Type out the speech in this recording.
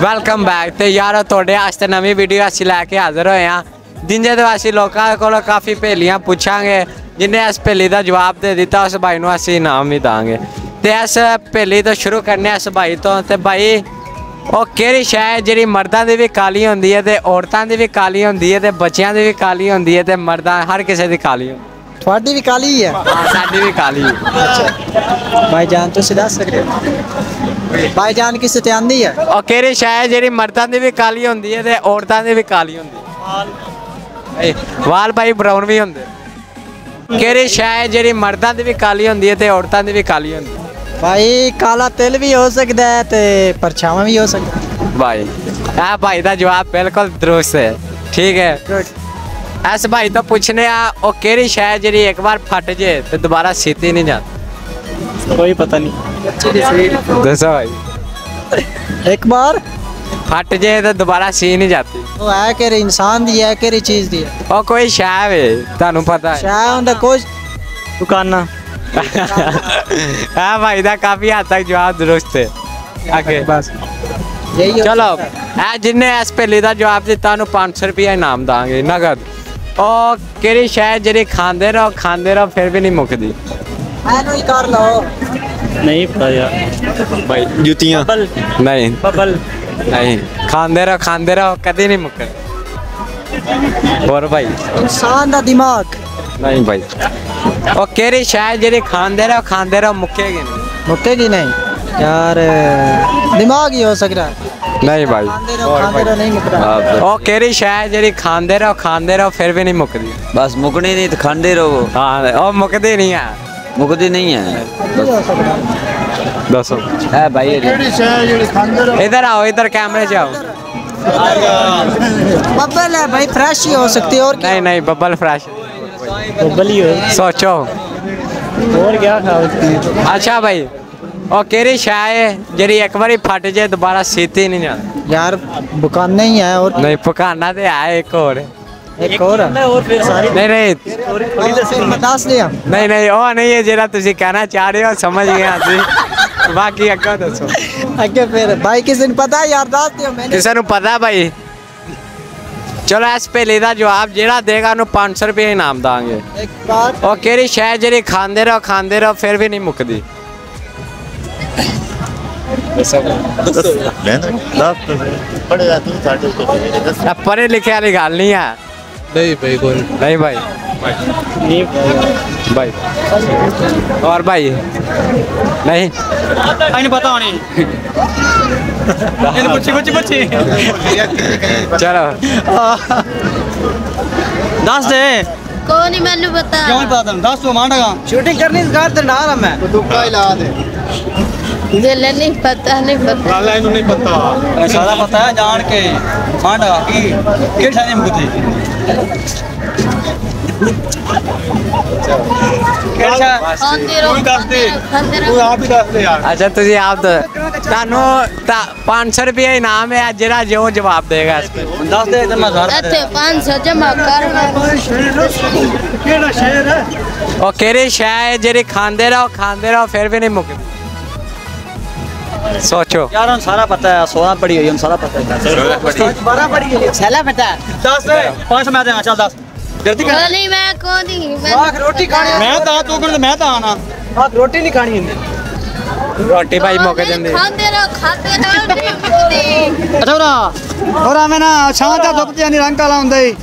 Welcome back ਤੇ ਯਾਰੋ, ਤੁਹਾਡੇ ਵਾਸਤੇ ਨਵੀਂ ਵੀਡੀਓ ਅਸੀਂ ਲੈ ਕੇ ਹਾਜ਼ਰ ਹੋਏ ਹਾਂ। ਜਿੰਦੇ ਤੋਂ ਅਸੀਂ ਲੋਕਾਂ ਕੋਲੋਂ ਕਾਫੀ ਭੇਲੀਆਂ ਪੁੱਛਾਂਗੇ। ਜਿਨੇ ਇਸ ਭੇਲੀ ਦਾ ਜਵਾਬ ਦੇ ਦਿੱਤਾ, ਉਸ ਭਾਈ ਨੂੰ ਅਸੀਂ ਇਨਾਮ ਵੀ ਦਾਂਗੇ। ਤੇ ਇਸ ਭੇਲੀ ਤੋਂ ਸ਼ੁਰੂ ਕਰਨੇ ਆ ਇਸ ਭਾਈ ਤੋਂ। ਤੇ ਭਾਈ ਉਹ ਕਿਹੜੀ ਸ਼ੈ ਜਿਹੜੀ ਮਰਦਾਂ ਦੀ ਵੀ ਕਾਲੀ ਹੁੰਦੀ ਹੈ ਤੇ ਔਰਤਾਂ ਦੀ ਵੀ ਕਾਲੀ ਹੁੰਦੀ ਹੈ ਤੇ ਬੱਚਿਆਂ ਦੀ ਵੀ ਕਾਲੀ ਹੁੰਦੀ ਹੈ ਤੇ ਮਰਦਾਂ, ਹਰ ਕਿਸੇ ਦੀ ਕਾਲੀ ਹੁੰਦੀ ਤੁਹਾਡੀ ਵੀ ਕਾਲੀ ਹੀ। ਹੈ ਸਾਡੀ ਵੀ ਕਾਲੀ ਹੈ। ਭਾਈਜਾਨ ਤੁਸੀਂ ਦੱਸ ਸਕਦੇ ਹੋ? ਭਾਈਜਾਨ ਕਿਸੇ ਤੇ ਆਂਦੀ ਹੈ? ਉਹ ਕਿਹੜੀ ਸ਼ੈ ਹੈ ਜਿਹੜੀ ਮਰਦਾਂ ਦੀ ਵੀ ਕਾਲੀ ਹੁੰਦੀ ਹੈ ਤੇ ਔਰਤਾਂ ਦੀ ਵੀ ਕਾਲੀ ਹੁੰਦੀ ਹੈ। ਵਾਲ। ਭਾਈ ਬਰਾਊਨ ਵੀ ਹੁੰਦੇ। ਕਿਹੜੀ ਸ਼ੈ ਹੈ ਜਿਹੜੀ ਮਰਦਾਂ ਦੀ ਵੀ ਕਾਲੀ ਹੁੰਦੀ ਹੈ ਤੇ ਔਰਤਾਂ ਦੀ ਵੀ ਕਾਲੀ ਹੁੰਦੀ ਹੈ। ਭਾਈ ਕਾਲਾ ਤਿਲ ਵੀ ਹੋ ਸਕਦਾ ਹੈ ਤੇ ਪਰਛਾਵਾਂ ਵੀ ਹੋ ਸਕਦਾ। ਭਾਈ ਇਹ ਭਾਈ ਦਾ ਜਵਾਬ ਬਿਲਕੁਲ ਦਰੁਸਤ ਹੈ। ਠੀਕ ਹੈ। ਇਸ ਭਾਈ ਤੋਂ ਪੁੱਛਨੇ ਆ ਉਹ ਕਿਹੜੀ ਸ਼ੈ ਹੈ ਜਿਹੜੀ ਇੱਕ ਵਾਰ ਫਟ ਜੇ ਤੇ ਦੁਬਾਰਾ ਸੀਤੀ ਨਹੀਂ ਜਾਂਦੀ कोई पता नहीं ਦੱਸੋ ਭਾਈ एक बार ਫਟ ਜੇ ਤੇ ਦੁਬਾਰਾ ਸੀ ਨਹੀਂ ਜਾਂਦੀ वो है कि इंसान दी है कि चीज दी है ਉਹ ਕੋਈ ਸ਼ੈ ਵੇ ਤੁਹਾਨੂੰ ਪਤਾ ਹੈ शायद उनका कुछ दुकाना ਹਾਂ ਭਾਈ ਦਾ ਕਾਫੀ ਹੱਦ ਤੱਕ ਜਵਾਬ ਦਰੁਸਤ ਹੈ ਅੱਗੇ बस यही हो ਚਲੋ सकता है। ਇਹ ਜਿੰਨੇ ਇਸ ਪਹਿਲੇ ਦਾ ਜਵਾਬ ਦਿੱਤਾ ਉਹਨੂੰ 500 ਰੁਪਏ ਇਨਾਮ ਦਾਂਗੇ ਨਗਦ ਉਹ ਕਿਹੜੀ ਸ਼ੈ ਜਿਹੜੀ ਖਾਂਦੇ ਰਹੋ ਖਾਂਦੇ ਰਹੋ ਫਿਰ ਵੀ ਨਹੀਂ ਮੁੱਕਦੀ। ਮੈਨੂੰ ਹੀ ਕਰ ਲਓ। ਨਹੀਂ ਪਤਾ ਯਾਰ। ਬਾਈ ਜੁੱਤੀਆਂ। ਨਹੀਂ। ਬਬਲ। ਨਹੀਂ। ਖਾਂਦੇ ਰਹੋ ਖਾਂਦੇ ਰਹੋ ਕਦੇ ਨਹੀਂ ਮੁੱਕਦੀ। ਹੋਰ ਭਾਈ ਇਨਸਾਨ ਦਾ ਦਿਮਾਗ। ਨਹੀਂ ਭਾਈ ਉਹ ਕਿਹੜੀ ਸ਼ੈ ਜਿਹੜੀ ਖਾਂਦੇ ਰਹੋ ਖਾਂਦੇ ਰਹੋ ਮੁੱਕੇਗੀ ਨਹੀਂ। ਮੁੱਕੇਗੀ ਨਹੀਂ। ਯਾਰ ਦਿਮਾਗ ਹੀ ਹੋ ਸਕਦਾ। ਨਹੀਂ ਭਾਈ खाते रहो खाते रहो नहीं मुक रहा ਉਹ ਕਿਹੜੀ ਸ਼ੈ ਜਿਹੜੀ ਖਾਂਦੇ ਰਹੋ ਖਾਂਦੇ ਰਹੋ ਫਿਰ ਵੀ ਨਹੀਂ ਮੁੱਕਦੀ ਬਸ ਮੁਕਣੀ ਨਹੀਂ ਤੇ ਖਾਂਦੇ ਰਹੋ ਹਾਂ ਉਹ ਮੁੱਕਦੀ ਨਹੀਂ ਆ ਮੁਕਦੀ ਨਹੀਂ ਹੈ ਦੱਸੋ ਹੈ ਭਾਈ इधर आओ इधर कैमरे से आओ बबल है भाई फ्रेश ही हो सकती है और क्या नहीं नहीं बबल फ्रेश ਬਬਲ ਹੀ ਹੋ सोचो ਹੋਰ ਕੀ ਖਾਓ अच्छा भाई ਉਹ ਕਿਹੜੀ ਸ਼ਾਇ ਹੈ ਜਿਹੜੀ ਇੱਕ ਵਾਰੀ ਫਟ ਜੇ ਦੁਬਾਰਾ ਸੇਤੇ ਨਹੀਂ ਜਾਂਦਾ ਯਾਰ ਬਕਾਨਾ ਹੀ ਹੈ ਔਰ ਨਹੀਂ ਪਕਾਨਾ ਤੇ ਹੈ ਇੱਕ ਹੋਰ। ਇੱਕ ਹੋਰ? ਹੋਰ ਫਿਰ ਸਾਰੀ। ਨਹੀਂ ਨਹੀਂ। ਥੋੜੀ ਦੱਸੀ ਮਤਾਸ ਲਿਆ ਨਹੀਂ ਨਹੀਂ ਉਹ ਨਹੀਂ ਹੈ ਜਿਹੜਾ ਤੁਸੀਂ ਕਹਿਣਾ ਚਾਹ ਰਹੇ ਹੋ ਸਮਝ ਗਿਆ ਅਸੀਂ। ਬਾਕੀ ਅੱਗਾ ਦੱਸੋ। ਅੱਗੇ ਫਿਰ ਭਾਈ ਕਿਸੇ ਨੂੰ ਪਤਾ? ਯਾਰ ਦੱਸ ਦਿਓ ਮੈਨੂੰ। ਕਿਸੇ ਨੂੰ ਪਤਾ ਭਾਈ ਚਲੋ ਇਸ ਪਹਿਲੇ ਦਾ ਜਵਾਬ ਜਿਹੜਾ ਦੇਗਾ ਉਹਨੂੰ 500 ਰੁਪਏ ਇਨਾਮ ਦਾਂਗੇ। ਇੱਕ ਬਾਤ ਉਹ ਕਿਹੜੀ ਸ਼ੈ ਜਿਹੜੀ ਖਾਂਦੇ ਰਹੋ ਖਾਂਦੇ ਰਹੋ ਫਿਰ ਵੀ ਨਹੀਂ ਮੁੱਕਦੀ। सब पढ़े लिखे वाली गालनी है। नहीं भाई कोई नहीं। भाई। भाई। और भाई? नहीं। पता नहीं बच्ची बच्ची बच्ची चलो। दस दे। कौन ही मैंने पता। क्यों पता दस तो मांडा शूटिंग करनी घर तो डाल मैं। तो दुक्का ही लगा दे। ਵੇਲੇ ਨਹੀਂ ਪਤਾ ਨਹੀਂ ਪਤਾ। ਗੱਲ ਇਹਨੂੰ ਨਹੀਂ ਪਤਾ। ਸਾਰਾ ਪਤਾ ਹੈ ਜਾਣ ਕੇ। ਫਾਂਡ ਆ ਕੀ ਕਿਹੜਾ ਨੇ ਮੁਕਤੀ ਅੱਛਾ ਤੁਸੀਂ ਆਪ ਤੁਹਾਨੂੰ 500 ਰੁਪਏ ਇਨਾਮ ਹੈ ਜਿਹੜਾ ਜਿਉ ਜਵਾਬ ਦੇਗਾ ਦੱਸ ਦੇ ਤੇ ਮੈਂ ਇੱਥੇ 500 ਜਮਾ ਕਰ ਕਿਹੜਾ ਸ਼ਹਿਰ ਹੈ? ਉਹ ਕਿਹੜੇ ਸ਼ਹਿਰ ਜਿਹੜੇ ਖਾਂਦੇ ਰਹੋ ਖਾਂਦੇ ਰਹੋ ਫਿਰ ਵੀ ਨਹੀਂ ਮੁੱਕਦੇ। ਸੋਚੋ ਯਾਰ ਹੁਣ ਸਾਰਾ ਪਤਾ ਹੈ ਸੋਨਾ ਪੜੀ ਹੋਈ ਹੁਣ ਸਾਰਾ ਪਤਾ ਹੈ बड़ा बड़ी छैला बेटा ਦੱਸ ਦੇ ਪੰਜ ਸੌ ਮੈਂ ਦੇਣਾ ਚੱਲ ਦੱਸ ਜਲਦੀ ਕਰ ਕੋਈ ਨਹੀਂ ਮੈਂ ਕੋਈ ਨਹੀਂ ਮੈਂ आख रोटी खानी ਮੈਂ ਤਾਂ ਤੂੰ ਕਹਿੰਦਾ ਮੈਂ ਤਾਂ ਆਣਾ आख रोटी नहीं खानी है ਰੋਟੀ ਭਾਈ ਮੁੱਕ ਜਾਂਦੀ ਖਾਂਦੇ ਰਹੋ ਖਾਂਦੇ ਰਹੋ ਨਹੀਂ ਮੁੱਕਦੀ ਅੱਛਾ ਭਰਾ ਹੋਰ ਆਵੇਂ ਨਾ ਛਾਂ ਤੇ ਧੁੱਪ ਤੇ ਨਹੀਂ ਰੰਗ ਕਾਲਾ ਹੁੰਦਾ ਈ